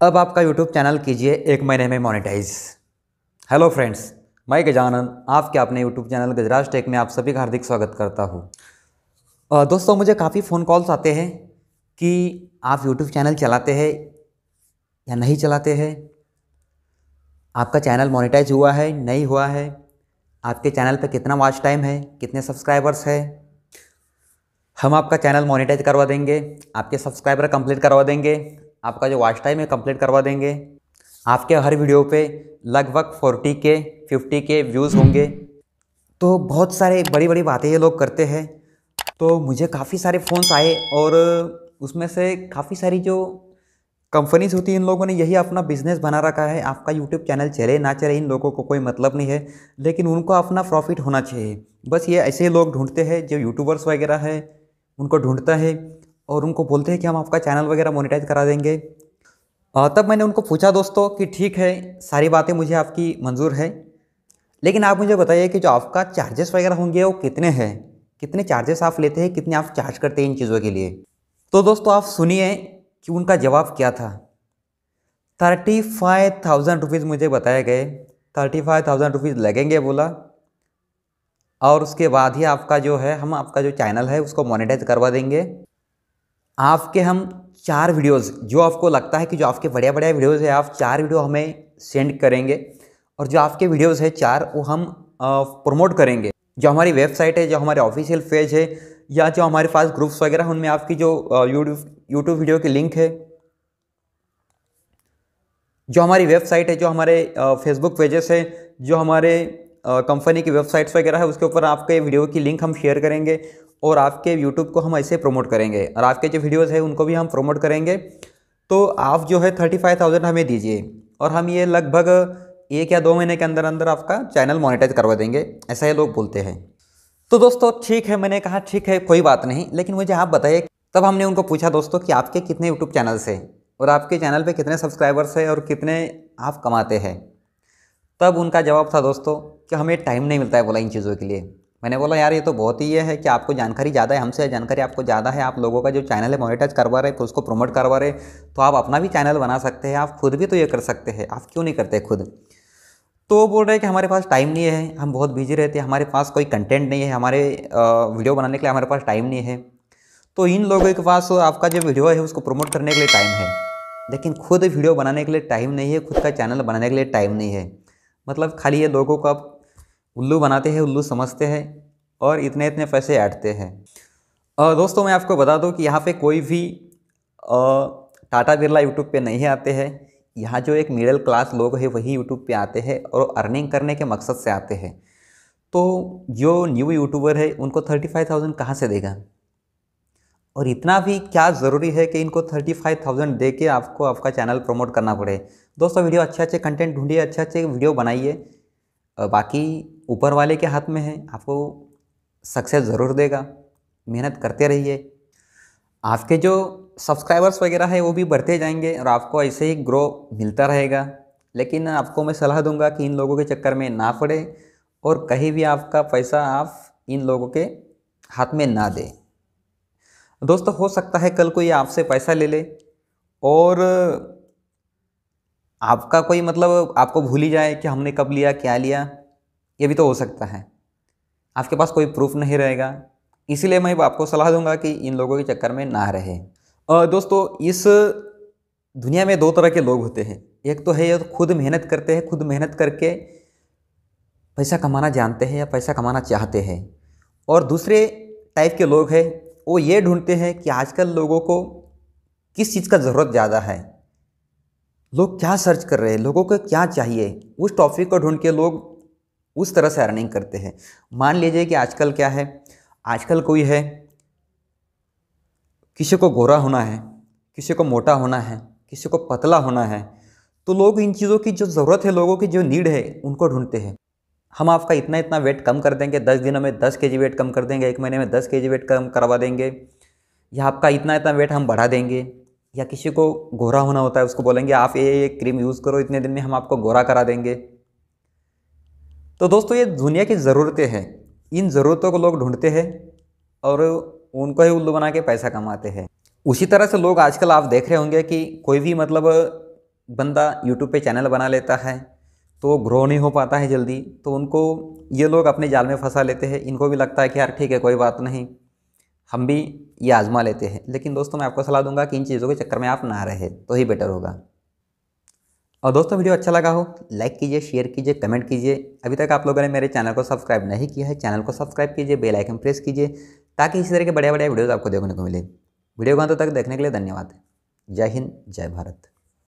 अब आपका YouTube channel कीजिए एक महीने में मोनेटाइज हेलो फ्रेंड्स मैं गजानन आपके अपने यूट्यूब चैनल गजराज टेक में आप सभी का हार्दिक स्वागत करता हूँ। दोस्तों, मुझे काफ़ी फ़ोन कॉल्स आते हैं कि आप यूट्यूब चैनल चलाते हैं या नहीं चलाते हैं। आपका चैनल मोनेटाइज हुआ है, नहीं हुआ है? आपके चैनल पर कितना वॉच टाइम है? कितने सब्सक्राइबर्स है? हम आपका चैनल मोनेटाइज करवा देंगे, आपके सब्सक्राइबर कंप्लीट करवा देंगे। आपका जो वॉच टाइम है कंप्लीट करवा देंगे। आपके हर वीडियो पे लगभग 40 के 50 के व्यूज़ होंगे। तो बहुत सारे बड़ी बड़ी बातें ये लोग करते हैं। तो मुझे काफ़ी सारे फ़ोन्स आए और उसमें से काफ़ी सारी जो कंपनीज़ होती हैं, इन लोगों ने यही अपना बिज़नेस बना रखा है। आपका यूट्यूब चैनल चले ना चले, इन लोगों को कोई मतलब नहीं है। लेकिन उनको अपना प्रॉफिट होना चाहिए। बस ये ऐसे लोग ढूंढते हैं, जो यूट्यूबर्स वगैरह है, उनको ढूंढता है। और उनको बोलते हैं कि हम आपका चैनल वगैरह मोनिटाइज करा देंगे। तब मैंने उनको पूछा, दोस्तों, कि ठीक है, सारी बातें मुझे आपकी मंजूर है, लेकिन आप मुझे बताइए कि जो आपका चार्जेस वगैरह होंगे, वो कितने हैं? कितने चार्जेस आप लेते हैं? कितने आप चार्ज करते हैं इन चीज़ों के लिए? तो दोस्तों, आप सुनिए कि उनका जवाब क्या था। थर्टी फाइव थाउज़ेंड रुपीज़ मुझे बताए गए। थर्टी फाइव थाउज़ेंड रुपीज़ लगेंगे, बोला। और उसके बाद ही आपका जो है, हम आपका जो चैनल है, उसको मोनेटाइज करवा देंगे। आपके हम चार वीडियोस जो आपको लगता है कि जो आपके बढ़िया बढ़िया वीडियोस है आप चार वीडियो हमें सेंड करेंगे और जो आपके वीडियोस है चार वो हम प्रमोट करेंगे। जो हमारी वेबसाइट है जो हमारे ऑफिशियल पेज है या जो हमारे पास ग्रुप्स वगैरह हैं, उनमें आपकी जो यूट्यूब यूट्यूब वीडियो की लिंक है जो हमारी वेबसाइट है जो हमारे फेसबुक पेजेस है जो हमारे कंपनी की वेबसाइट्स वगैरह है उसके ऊपर आपके वीडियो की लिंक हम शेयर करेंगे और आपके यूट्यूब को हम ऐसे प्रमोट करेंगे। और आपके जो वीडियोज़ हैं, उनको भी हम प्रमोट करेंगे। तो आप जो है थर्टी फाइव थाउज़ेंड हमें दीजिए और हम ये लगभग एक या दो महीने के अंदर अंदर आपका चैनल मोनेटाइज करवा देंगे, ऐसा ये लोग बोलते हैं। तो दोस्तों, ठीक है, मैंने कहा ठीक है, कोई बात नहीं, लेकिन मुझे आप बताइए, तब हमने उनको पूछा दोस्तों कि आपके कितने यूट्यूब चैनल्स हैं और आपके चैनल पे कितने सब्सक्राइबर्स हैं और कितने आप कमाते हैं। तब उनका जवाब था दोस्तों कि हमें टाइम नहीं मिलता है बोला इन चीज़ों के लिए। मैंने बोला, यार, ये तो बहुत ही ये है कि आपको जानकारी ज़्यादा है, हमसे जानकारी आपको ज़्यादा है, आप लोगों का जो चैनल है मोनेटाइज करवा रहे उसको प्रमोट करवा रहे तो आप अपना भी चैनल बना सकते हैं, आप खुद भी तो ये कर सकते हैं, आप क्यों नहीं करते खुद? तो बोल रहे हैं कि हमारे पास टाइम नहीं है, हम बहुत बिज़ी रहते हैं, हमारे पास कोई कंटेंट नहीं है, हमारे वीडियो बनाने के लिए हमारे पास टाइम नहीं है। तो इन लोगों के पास आपका जो वीडियो है, उसको प्रमोट करने के लिए टाइम है, लेकिन खुद वीडियो बनाने के लिए टाइम नहीं है, खुद का चैनल बनाने के लिए टाइम नहीं है। मतलब खाली ये लोगों को उल्लू बनाते हैं, उल्लू समझते हैं और इतने इतने पैसे ऐंठते हैं। और दोस्तों, मैं आपको बता दूँ कि यहाँ पे कोई भी टाटा बिरला यूट्यूब पे नहीं आते हैं। यहाँ जो एक मिडिल क्लास लोग हैं, वही यूट्यूब पे आते हैं और अर्निंग करने के मकसद से आते हैं। तो जो न्यू यूट्यूबर है, उनको थर्टी फाइव थाउज़ेंड कहाँ से देगा? और इतना भी क्या ज़रूरी है कि इनको थर्टी फाइव थाउज़ेंड दे के आपको आपका चैनल प्रमोट करना पड़े? दोस्तों, वीडियो अच्छे अच्छे कंटेंट ढूंढिए अच्छे अच्छे वीडियो बनाइए। बाकी ऊपर वाले के हाथ में है, आपको सक्सेस ज़रूर देगा। मेहनत करते रहिए। आपके जो सब्सक्राइबर्स वगैरह है, वो भी बढ़ते जाएँगे और आपको ऐसे ही ग्रो मिलता रहेगा। लेकिन आपको मैं सलाह दूँगा कि इन लोगों के चक्कर में ना पड़े और कहीं भी आपका पैसा आप इन लोगों के हाथ में ना दें। दोस्तों, हो सकता है कल कोई आपसे पैसा ले ले और आपका कोई मतलब आपको भूल ही जाए कि हमने कब लिया, क्या लिया, ये भी तो हो सकता है। आपके पास कोई प्रूफ नहीं रहेगा। इसीलिए मैं आपको सलाह दूँगा कि इन लोगों के चक्कर में ना रहे। और दोस्तों, इस दुनिया में दो तरह के लोग होते हैं। एक तो है, ये खुद मेहनत करते हैं, खुद मेहनत करके पैसा कमाना जानते हैं या पैसा कमाना चाहते हैं। और दूसरे टाइप के लोग हैं, वो ये ढूंढते हैं कि आजकल लोगों को किस चीज़ का ज़रूरत ज़्यादा है। लोग क्या सर्च कर रहे हैं? लोगों को क्या चाहिए? उस टॉपिक को ढूंढ के लोग उस तरह से अर्निंग करते हैं। मान लीजिए कि आजकल क्या है? आजकल कोई है, किसी को गोरा होना है, किसी को मोटा होना है, किसी को पतला होना है तो लोग इन चीज़ों की जो ज़रूरत है, लोगों की जो नीड है, उनको ढूंढते हैं। हम आपका इतना इतना वेट कम कर देंगे, दस दिनों में दस के जी वेट कम कर देंगे, एक महीने में दस के जी वेट कम करवा देंगे, या आपका इतना इतना वेट हम बढ़ा देंगे। या किसी को गोरा होना होता है, उसको बोलेंगे, आप ये ये क्रीम यूज़ करो, इतने दिन में हम आपको गोरा करा देंगे। तो दोस्तों, ये दुनिया की ज़रूरतें हैं। इन ज़रूरतों को लोग ढूंढते हैं और उनको ही उल्लू बना के पैसा कमाते हैं। उसी तरह से लोग आजकल आप देख रहे होंगे कि कोई भी मतलब बंदा यूट्यूब पे चैनल बना लेता है तो ग्रो नहीं हो पाता है जल्दी तो उनको ये लोग अपने जाल में फंसा लेते हैं। इनको भी लगता है कि यार, ठीक है, कोई बात नहीं। हम भी ये आजमा लेते हैं। लेकिन दोस्तों, मैं आपको सलाह दूँगा कि इन चीज़ों के चक्कर में आप ना रहे तो ही बेटर होगा। और दोस्तों, वीडियो अच्छा लगा हो लाइक कीजिए शेयर कीजिए कमेंट कीजिए। अभी तक आप लोगों ने मेरे चैनल को सब्सक्राइब नहीं किया है, चैनल को सब्सक्राइब कीजिए बेल आइकन प्रेस कीजिए, ताकि इसी तरह के बड़े बड़े वीडियोज़ आपको देखने को मिले। वीडियो को अंत तक देखने के लिए धन्यवाद। जय हिंद, जय भारत।